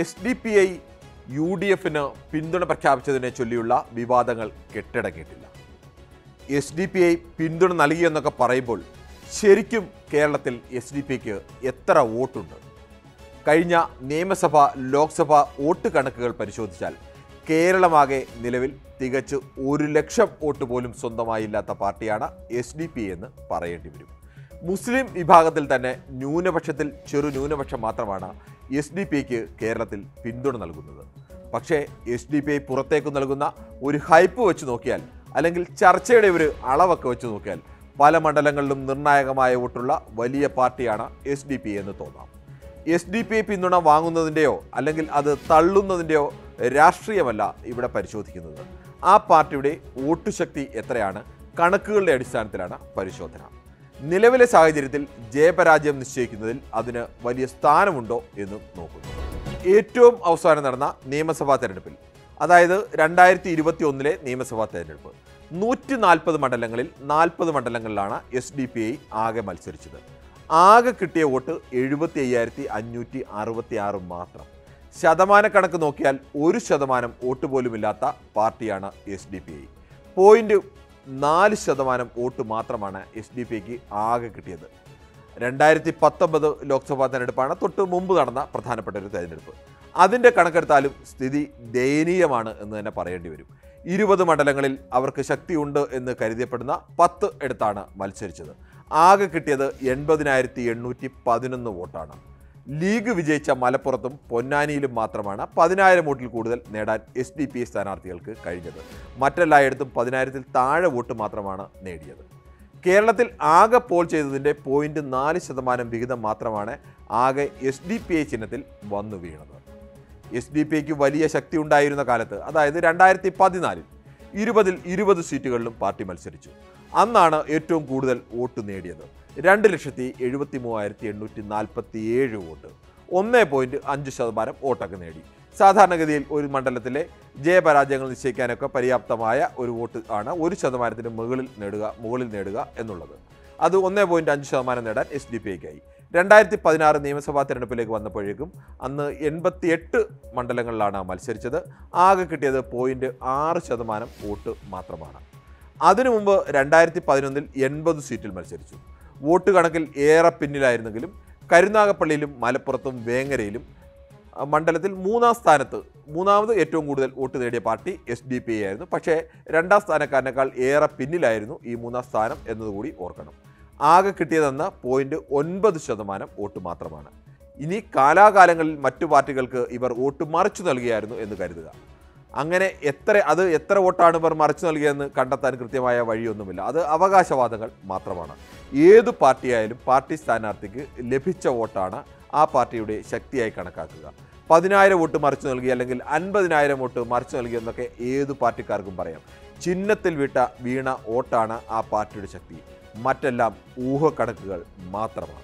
S D P I U D എഫിന് പിന്തുണ പ്രഖ്യാപിച്ചതിനെ ചൊല്ലിയുള്ള വിവാദങ്ങൾ കെട്ടടങ്ങിയിട്ടില്ല. എസ് ഡി പി ഐ പിന്തുണ നൽകിയെന്നൊക്കെ പറയുമ്പോൾ ശരിക്കും കേരളത്തിൽ എസ് ഡി പിക്ക് എത്ര വോട്ടുണ്ട്? കഴിഞ്ഞ നിയമസഭ ലോക്സഭ വോട്ട് കണക്കുകൾ പരിശോധിച്ചാൽ കേരളമാകെ നിലവിൽ തികച്ച് ഒരു ലക്ഷം വോട്ട് പോലും സ്വന്തമായില്ലാത്ത പാർട്ടിയാണ് എസ് ഡി പി എന്ന് പറയേണ്ടി വരും. മുസ്ലിം വിഭാഗത്തിൽ തന്നെ ന്യൂനപക്ഷത്തിൽ ചെറു ന്യൂനപക്ഷം മാത്രമാണ് എസ് ഡി പി ഐക്ക് കേരളത്തിൽ പിന്തുണ നൽകുന്നത്. പക്ഷേ എസ് ഡി പി ഐ പുറത്തേക്ക് നൽകുന്ന ഒരു ഹൈപ്പ് വെച്ച് നോക്കിയാൽ അല്ലെങ്കിൽ ചർച്ചയുടെ ഒരു അളവൊക്കെ വെച്ച് നോക്കിയാൽ പല മണ്ഡലങ്ങളിലും നിർണായകമായ വോട്ടുള്ള വലിയ പാർട്ടിയാണ് എസ് ഡി പി എന്ന് തോന്നാം. എസ് ഡി പി പിന്തുണ വാങ്ങുന്നതിന്റെയോ അല്ലെങ്കിൽ അത് തള്ളുന്നതിന്റെയോ രാഷ്ട്രീയമല്ല ഇവിടെ പരിശോധിക്കുന്നത്. ആ പാർട്ടിയുടെ വോട്ട് ശക്തി എത്രയാണ്? കണക്കുകളുടെ അടിസ്ഥാനത്തിലാണ് പരിശോധന. നിലവിലെ സാഹചര്യത്തിൽ ജയപരാജയം നിശ്ചയിക്കുന്നതിൽ അതിന് വലിയ സ്ഥാനമുണ്ടോ എന്നും നോക്കുന്നു. ഏറ്റവും അവസാനം നടന്ന നിയമസഭാ തെരഞ്ഞെടുപ്പിൽ അതായത് രണ്ടായിരത്തി ഇരുപത്തി ഒന്നിലെ നിയമസഭാ തെരഞ്ഞെടുപ്പ് നൂറ്റി നാൽപ്പത് മണ്ഡലങ്ങളിൽ നാൽപ്പത് മണ്ഡലങ്ങളിലാണ് എസ് ഡി പി ഐ ആകെ മത്സരിച്ചത്. ആകെ കിട്ടിയ വോട്ട് എഴുപത്തി അയ്യായിരത്തി അഞ്ഞൂറ്റി അറുപത്തി ആറ് മാത്രം. ശതമാനക്കണക്ക് നോക്കിയാൽ ഒരു ശതമാനം വോട്ട് പോലുമില്ലാത്ത പാർട്ടിയാണ് S D P I. Point നാല് ശതമാനം വോട്ട് മാത്രമാണ് എസ് ഡി പിക്ക് ആകെ കിട്ടിയത്. രണ്ടായിരത്തി പത്തൊമ്പത് ലോക്സഭാ തെരഞ്ഞെടുപ്പാണ് തൊട്ട് മുമ്പ് നടന്ന പ്രധാനപ്പെട്ട ഒരു തെരഞ്ഞെടുപ്പ്. അതിന്റെ കണക്കെടുത്താലും സ്ഥിതി ദയനീയമാണ് എന്ന് തന്നെ പറയേണ്ടി വരും. ഇരുപത് മണ്ഡലങ്ങളിൽ അവർക്ക് ശക്തിയുണ്ട് എന്ന് കരുതപ്പെടുന്ന പത്ത് എടുത്താണ് മത്സരിച്ചത്. ആകെ കിട്ടിയത് എൺപതിനായിരത്തി എണ്ണൂറ്റി പതിനൊന്ന് വോട്ടാണ്. ലീഗ് വിജയിച്ച മലപ്പുറത്തും പൊന്നാനിയിലും മാത്രമാണ് പതിനായിരം വോട്ടിൽ കൂടുതൽ നേടാൻ എസ് ഡി പി സ്ഥാനാർത്ഥികൾക്ക് കഴിഞ്ഞത്. മറ്റെല്ലായിടത്തും പതിനായിരത്തിൽ താഴെ വോട്ട് മാത്രമാണ് നേടിയത്. കേരളത്തിൽ ആകെ പോൾ ചെയ്തതിന്റെ പോയിന്റ് നാല് ശതമാനം വിഹിതം മാത്രമാണ് ആകെ എസ് ഡി പി ഐ ചിഹ്നത്തിൽ വന്നു വീണത്. എസ് ഡി പി ഐക്ക് വലിയ ശക്തി ഉണ്ടായിരുന്ന കാലത്ത് അതായത് രണ്ടായിരത്തി പതിനാലിൽ ഇരുപതിൽ ഇരുപത് സീറ്റുകളിലും പാർട്ടി മത്സരിച്ചു. അന്നാണ് ഏറ്റവും കൂടുതൽ വോട്ട് നേടിയത്. രണ്ട് ലക്ഷത്തി എഴുപത്തി മൂവായിരത്തി എണ്ണൂറ്റി നാൽപ്പത്തി ഏഴ് വോട്ട്. ഒന്ന് പോയിന്റ് അഞ്ച് ശതമാനം വോട്ടൊക്കെ നേടി. സാധാരണഗതിയിൽ ഒരു മണ്ഡലത്തിലെ ജയപരാജയങ്ങൾ നിശ്ചയിക്കാനൊക്കെ പര്യാപ്തമായ ഒരു വോട്ട് ആണ് ഒരു ശതമാനത്തിന് മുകളിൽ നേടുക മുകളിൽ നേടുക എന്നുള്ളത്. അത് ഒന്ന് പോയിന്റ് അഞ്ച് ശതമാനം നേടാൻ എസ് ഡി പി ഐക്കായി. രണ്ടായിരത്തി പതിനാറ് നിയമസഭാ തിരഞ്ഞെടുപ്പിലേക്ക് വന്നപ്പോഴേക്കും അന്ന് എൺപത്തിയെട്ട് മണ്ഡലങ്ങളിലാണ് മത്സരിച്ചത്. ആകെ കിട്ടിയത് പോയിന്റ് ആറ് ശതമാനം വോട്ട് മാത്രമാണ്. അതിനു മുമ്പ് രണ്ടായിരത്തി പതിനൊന്നിൽ എൺപത് സീറ്റിൽ മത്സരിച്ചു. വോട്ട് കണക്കിൽ ഏറെ പിന്നിലായിരുന്നെങ്കിലും കരുനാഗപ്പള്ളിയിലും മലപ്പുറത്തും വേങ്ങരയിലും മണ്ഡലത്തിൽ മൂന്നാം സ്ഥാനത്ത് മൂന്നാമത് ഏറ്റവും കൂടുതൽ വോട്ട് നേടിയ പാർട്ടി എസ് ഡി പി ആയിരുന്നു. പക്ഷേ രണ്ടാം സ്ഥാനക്കാരനേക്കാൾ ഏറെ പിന്നിലായിരുന്നു ഈ മൂന്നാം സ്ഥാനം എന്നതുകൂടി ഓർക്കണം. ആകെ കിട്ടിയതെന്ന പോയിന്റ് ഒൻപത് ശതമാനം വോട്ട് മാത്രമാണ്. ഇനി കാലാകാലങ്ങളിൽ മറ്റു പാർട്ടികൾക്ക് ഇവർ വോട്ട് മറിച്ചു നൽകിയായിരുന്നു എന്ന് കരുതുക. അങ്ങനെ എത്ര അത് എത്ര വോട്ടാണ് ഇവർ മറിച്ചു നൽകിയതെന്ന് കണ്ടെത്താൻ കൃത്യമായ വഴിയൊന്നുമില്ല. അത് അവകാശവാദങ്ങൾ മാത്രമാണ്. ഏത് പാർട്ടിയായാലും പാർട്ടി സ്ഥാനാർത്ഥിക്ക് ലഭിച്ച വോട്ടാണ് ആ പാർട്ടിയുടെ ശക്തിയായി കണക്കാക്കുക. പതിനായിരം വോട്ട് മറിച്ചു നൽകി അല്ലെങ്കിൽ അൻപതിനായിരം വോട്ട് മറിച്ചു നൽകി എന്നൊക്കെ ഏത് പാർട്ടിക്കാർക്കും പറയാം. ചിഹ്നത്തിൽ വിട്ട വീണ വോട്ടാണ് ആ പാർട്ടിയുടെ ശക്തി. മറ്റെല്ലാം ഊഹക്കണക്കുകൾ മാത്രമാണ്.